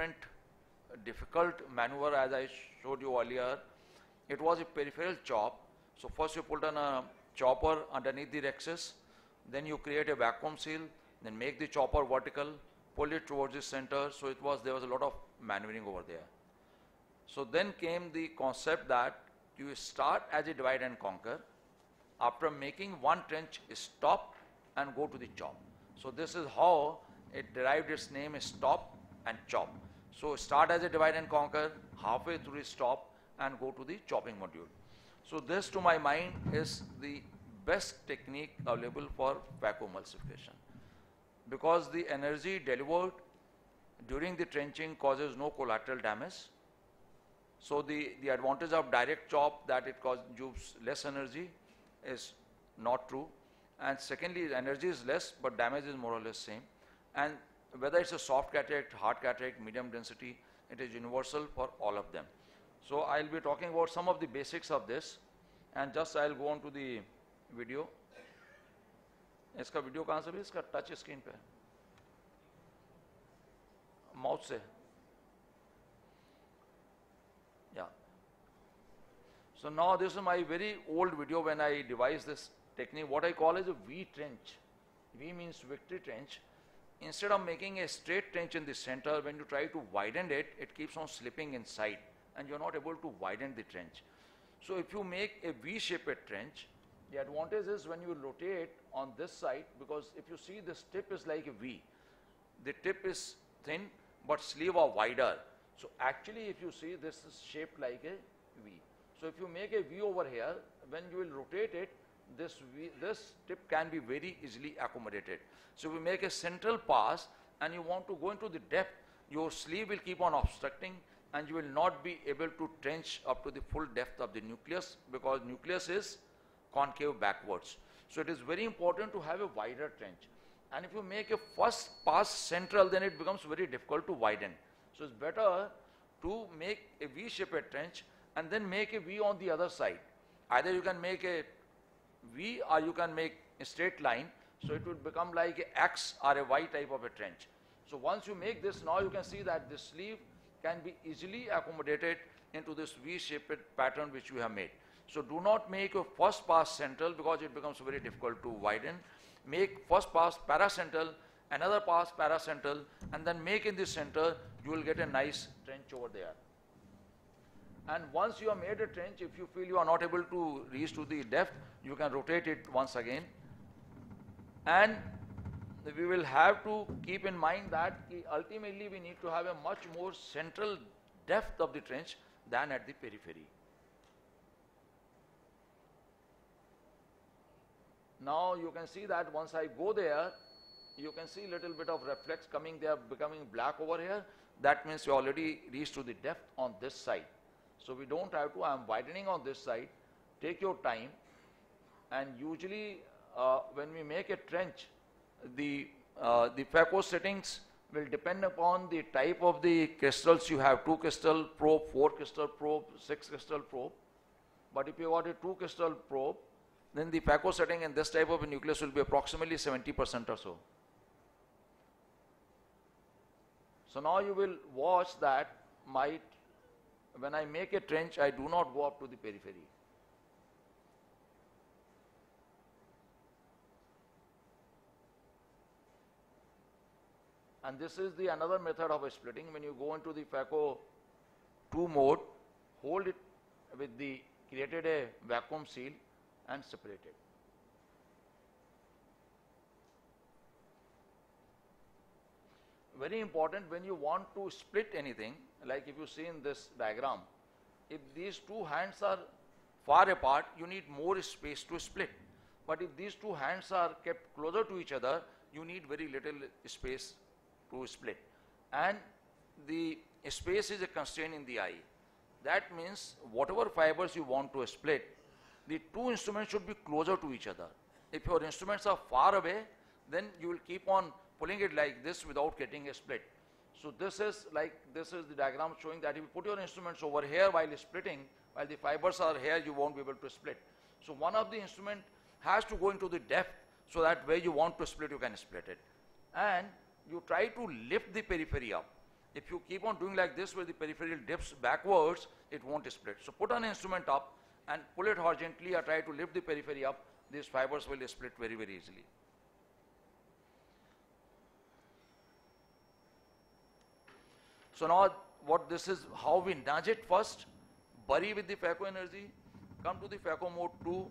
different uh, difficult maneuver as I showed you earlier. It was a peripheral chop. So first you put on a chopper underneath the rhexis, then you create a vacuum seal, then make the chopper vertical, pull it towards the center. So it was, there was a lot of maneuvering over there. So then came the concept that you start as a divide and conquer. After making one trench, stop and go to the chop. So this is how it derived its name stop and chop. So start as a divide and conquer, halfway through stop and go to the chopping module. So this to my mind is the best technique available for phacoemulsification because the energy delivered during the trenching causes no collateral damage. So the, the advantage of direct chop that it causes less energy is not true. And secondly, energy is less, but damage is more or less same. And whether it's a soft cataract, hard cataract, medium density, it is universal for all of them. So I'll be talking about some of the basics of this, and just I'll go on to the video. इसका video कहाँ से भी इसका touch screen पे mouth से yeah so now this is my very old video when I devised this technique what I call as a V trench V means victory trench instead of making a straight trench in the center when you try to widen it it keeps on slipping inside and you're not able to widen the trench so if you make a V-shaped trench the advantage is when you rotate on this side because if you see this tip is like a V. The tip is thin but sleeve are wider. So actually if you see this is shaped like a V. So if you make a V over here, when you will rotate it, this this tip can be very easily accommodated. So we make a central pass and you want to go into the depth, your sleeve will keep on obstructing and you will not be able to trench up to the full depth of the nucleus because nucleus is concave backwards. So it is very important to have a wider trench. And if you make a first pass central, then it becomes very difficult to widen. So it's better to make a V-shaped trench and then make a V on the other side. Either you can make a V or you can make a straight line. So it would become like a X or a Y type of a trench. So once you make this, now you can see that the sleeve can be easily accommodated into this V-shaped pattern which you have made. So do not make your first pass central because it becomes very difficult to widen. Make first pass paracentral, another pass paracentral, and then make in the center, you will get a nice trench over there. And once you have made a trench, if you feel you are not able to reach to the depth, you can rotate it once again. And we will have to keep in mind that ultimately we need to have a much more central depth of the trench than at the periphery. Now you can see that once I go there, you can see a little bit of reflex coming there, becoming black over here. That means you already reached to the depth on this side. So we don't have to, I am widening on this side. Take your time. And usually uh, when we make a trench, the, uh, the phaco settings will depend upon the type of the crystals you have. Two crystal probe, four crystal probe, six crystal probe. But if you got a two crystal probe, then the phaco setting in this type of a nucleus will be approximately 70% or so. So now you will watch that might, when I make a trench, I do not go up to the periphery. And this is the another method of splitting. When you go into the phaco 2 mode, hold it with the created a vacuum seal and separate it. Very important when you want to split anything, like if you see in this diagram, if these two hands are far apart, you need more space to split. But if these two hands are kept closer to each other, you need very little space to split. And the space is a constraint in the eye. That means whatever fibers you want to split, the two instruments should be closer to each other. If your instruments are far away, then you will keep on pulling it like this without getting a split. So this is like, this is the diagram showing that if you put your instruments over here while splitting, while the fibers are here, you won't be able to split. So one of the instrument has to go into the depth so that where you want to split, you can split it. And you try to lift the periphery up. If you keep on doing like this where the peripheral dips backwards, it won't split. So put an instrument up and pull it horizontally or try to lift the periphery up. These fibers will split very, very easily. So now what this is, how we nudge it first, bury with the phaco energy, come to the phaco mode 2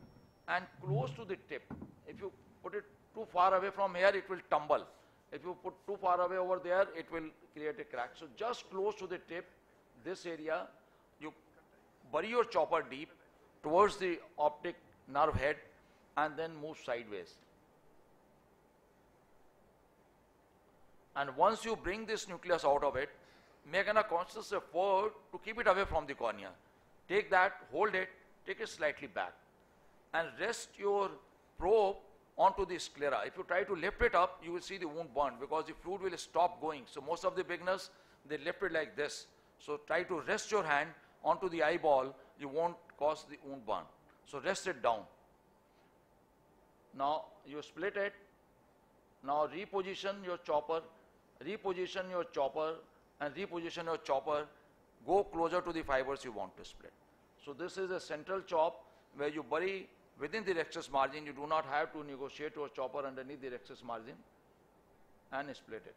and close to the tip. If you put it too far away from here, it will tumble. If you put too far away over there, it will create a crack. So just close to the tip, this area, you bury your chopper deep towards the optic nerve head and then move sideways. And once you bring this nucleus out of it, make an a conscious effort to keep it away from the cornea. Take that, hold it, take it slightly back and rest your probe onto the sclera. If you try to lift it up, you will see the wound burn because the fluid will stop going. So most of the beginners, they lift it like this. So try to rest your hand onto the eyeball, you won't cause the wound burn. So rest it down. Now you split it. Now reposition your chopper, reposition your chopper and reposition your chopper. Go closer to the fibers you want to split. So this is a central chop where you bury within the rhexis margin, you do not have to negotiate your chopper underneath the rhexis margin and split it.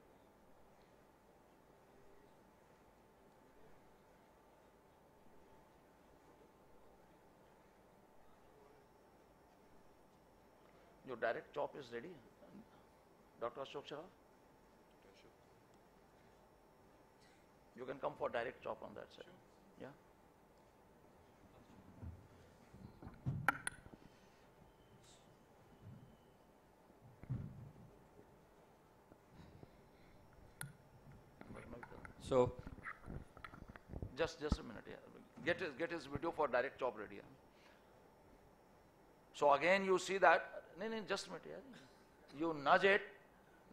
Your direct chop is ready, Dr. Ashok Shah? You can come for direct chop on that side. Yeah? So, Just, just a minute, yeah. Get his, get his video for direct chop ready. yeah. So again, you see that, no, no, just a minute, yeah. You nudge it.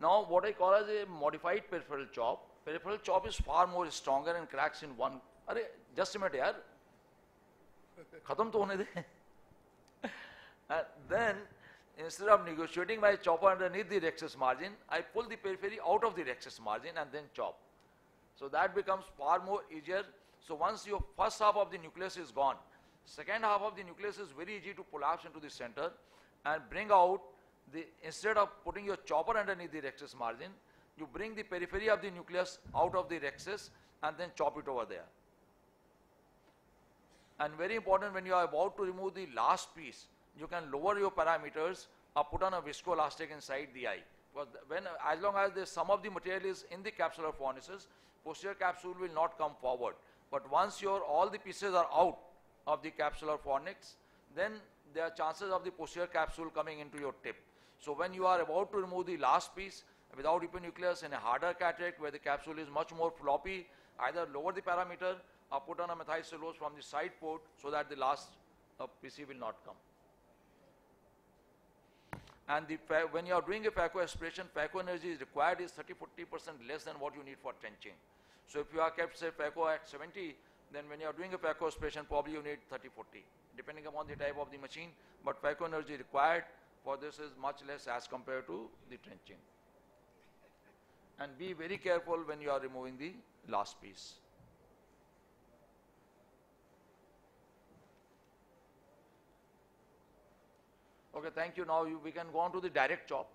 Now, what I call as a modified peripheral chop peripheral chop is far more stronger and cracks in one. अरे just a minute यार खत्म तो and then instead of negotiating my chopper underneath the rhexis margin I pull the periphery out of the rhexis margin and then chop. So that becomes far more easier. So once your first half of the nucleus is gone second half of the nucleus is very easy to collapse into the center and bring out the instead of putting your chopper underneath the rhexis margin you bring the periphery of the nucleus out of the rhexis and then chop it over there. And very important when you are about to remove the last piece, you can lower your parameters or put on a viscoelastic inside the eye. Because when, as long as the some of the material is in the capsular fornices, posterior capsule will not come forward. But once your all the pieces are out of the capsular fornix, then there are chances of the posterior capsule coming into your tip. So when you are about to remove the last piece without epinucleus in a harder cataract where the capsule is much more floppy, either lower the parameter or put on a methylcellulose from the side port so that the last uh, PC will not come. And the, when you are doing a phaco aspiration, phaco energy is required is 30-40% less than what you need for trenching. So if you are kept say phaco at 70, then when you are doing a phaco aspiration, probably you need 30-40, depending upon the type of the machine. But phaco energy required for this is much less as compared to the trenching. And be very careful when you are removing the last piece. Okay, thank you. Now you, we can go on to the direct chop.